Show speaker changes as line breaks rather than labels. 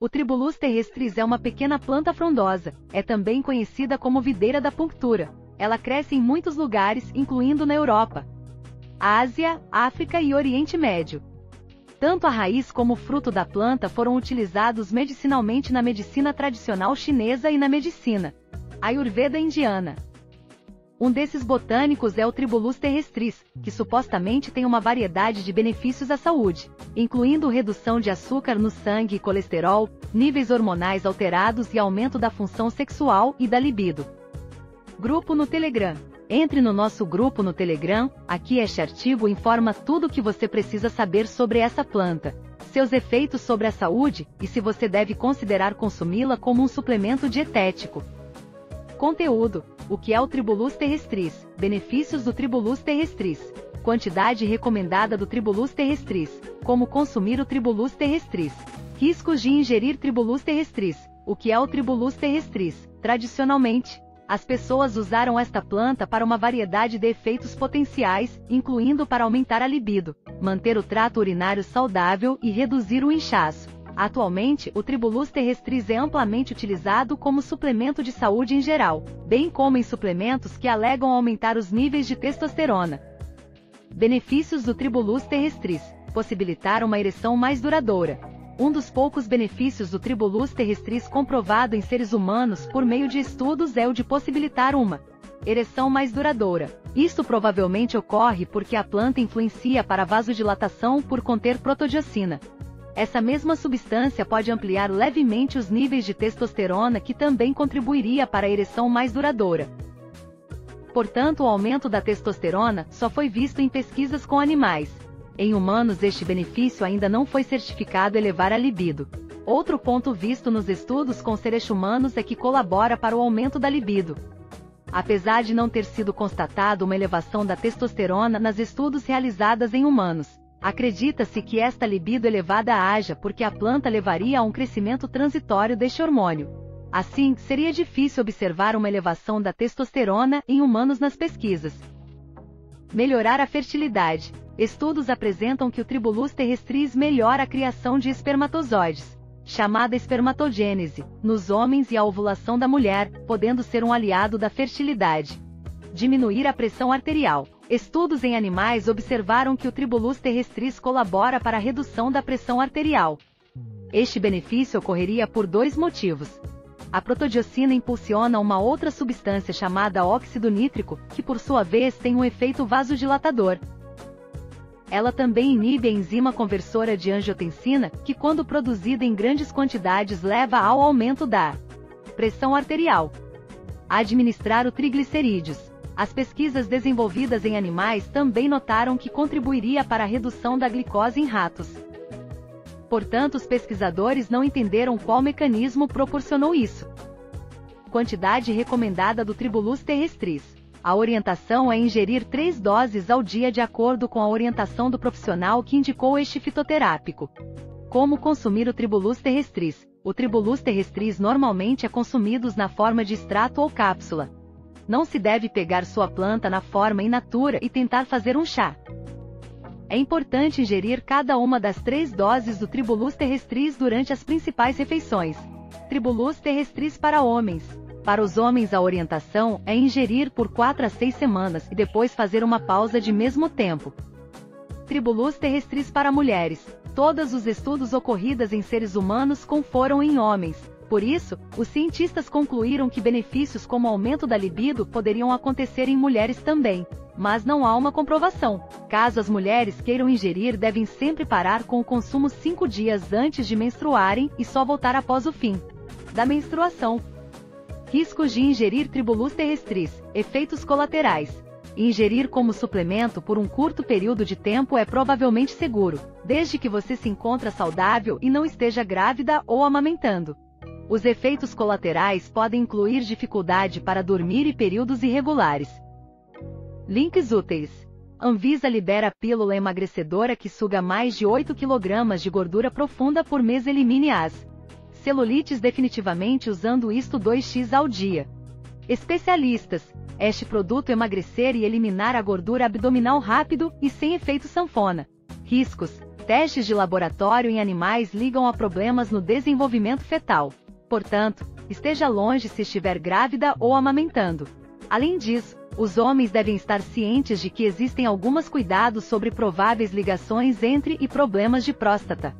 O Tribulus terrestris é uma pequena planta frondosa, é também conhecida como videira da punctura. Ela cresce em muitos lugares, incluindo na Europa, Ásia, África e Oriente Médio. Tanto a raiz como o fruto da planta foram utilizados medicinalmente na medicina tradicional chinesa e na medicina Ayurveda indiana. Um desses botânicos é o Tribulus terrestris, que supostamente tem uma variedade de benefícios à saúde, incluindo redução de açúcar no sangue e colesterol, níveis hormonais alterados e aumento da função sexual e da libido. Grupo no Telegram. Entre no nosso grupo no Telegram, aqui este artigo informa tudo o que você precisa saber sobre essa planta, seus efeitos sobre a saúde e se você deve considerar consumi-la como um suplemento dietético. Conteúdo: O que é o Tribulus terrestris? Benefícios do Tribulus terrestris. Quantidade recomendada do Tribulus terrestris. Como consumir o Tribulus terrestris. Riscos de ingerir Tribulus terrestris. O que é o Tribulus terrestris? Tradicionalmente, as pessoas usaram esta planta para uma variedade de efeitos potenciais, incluindo para aumentar a libido, manter o trato urinário saudável e reduzir o inchaço. Atualmente, o Tribulus terrestris é amplamente utilizado como suplemento de saúde em geral, bem como em suplementos que alegam aumentar os níveis de testosterona. Benefícios do Tribulus terrestris: possibilitar uma ereção mais duradoura. Um dos poucos benefícios do Tribulus terrestris comprovado em seres humanos por meio de estudos é o de possibilitar uma ereção mais duradoura. Isto provavelmente ocorre porque a planta influencia para a vasodilatação por conter protodiocina, essa mesma substância pode ampliar levemente os níveis de testosterona que também contribuiria para a ereção mais duradoura. Portanto, o aumento da testosterona só foi visto em pesquisas com animais. Em humanos, este benefício ainda não foi certificado elevar a libido. Outro ponto visto nos estudos com seres humanos é que colabora para o aumento da libido. Apesar de não ter sido constatado uma elevação da testosterona nas estudos realizados em humanos, Acredita-se que esta libido elevada haja porque a planta levaria a um crescimento transitório deste hormônio. Assim, seria difícil observar uma elevação da testosterona em humanos nas pesquisas. Melhorar a fertilidade. Estudos apresentam que o Tribulus terrestris melhora a criação de espermatozoides, chamada espermatogênese, nos homens e a ovulação da mulher, podendo ser um aliado da fertilidade. Diminuir a pressão arterial. Estudos em animais observaram que o Tribulus terrestris colabora para a redução da pressão arterial. Este benefício ocorreria por dois motivos. A protodiocina impulsiona uma outra substância chamada óxido nítrico, que por sua vez tem um efeito vasodilatador. Ela também inibe a enzima conversora de angiotensina, que quando produzida em grandes quantidades leva ao aumento da pressão arterial. Administrar o triglicerídeos. As pesquisas desenvolvidas em animais também notaram que contribuiria para a redução da glicose em ratos. Portanto, os pesquisadores não entenderam qual mecanismo proporcionou isso. Quantidade recomendada do Tribulus terrestris. A orientação é ingerir três doses ao dia de acordo com a orientação do profissional que indicou este fitoterápico. Como consumir o Tribulus terrestris? O Tribulus terrestris normalmente é consumido na forma de extrato ou cápsula, não se deve pegar sua planta na forma in natura e tentar fazer um chá. É importante ingerir cada uma das três doses do Tribulus terrestris durante as principais refeições. Tribulus terrestris para homens. Para os homens a orientação é ingerir por 4 a 6 semanas e depois fazer uma pausa de mesmo tempo. Tribulus terrestris para mulheres. Todos os estudos ocorridos em seres humanos conforam em homens, por isso, os cientistas concluíram que benefícios como aumento da libido poderiam acontecer em mulheres também, mas não há uma comprovação. Caso as mulheres queiram ingerir, devem sempre parar com o consumo cinco dias antes de menstruarem e só voltar após o fim da menstruação. Riscos de ingerir Tribulus terrestris, efeitos colaterais. Ingerir como suplemento por um curto período de tempo é provavelmente seguro, desde que você se encontra saudável e não esteja grávida ou amamentando. Os efeitos colaterais podem incluir dificuldade para dormir e períodos irregulares. Links úteis. Anvisa libera pílula emagrecedora que suga mais de 8 kg de gordura profunda por mês elimine as celulites definitivamente usando isto 2x ao dia. Especialistas. Este produto emagrecer e eliminar a gordura abdominal rápido e sem efeito sanfona. Riscos testes de laboratório em animais ligam a problemas no desenvolvimento fetal. Portanto, esteja longe se estiver grávida ou amamentando. Além disso, os homens devem estar cientes de que existem alguns cuidados sobre prováveis ligações entre e problemas de próstata.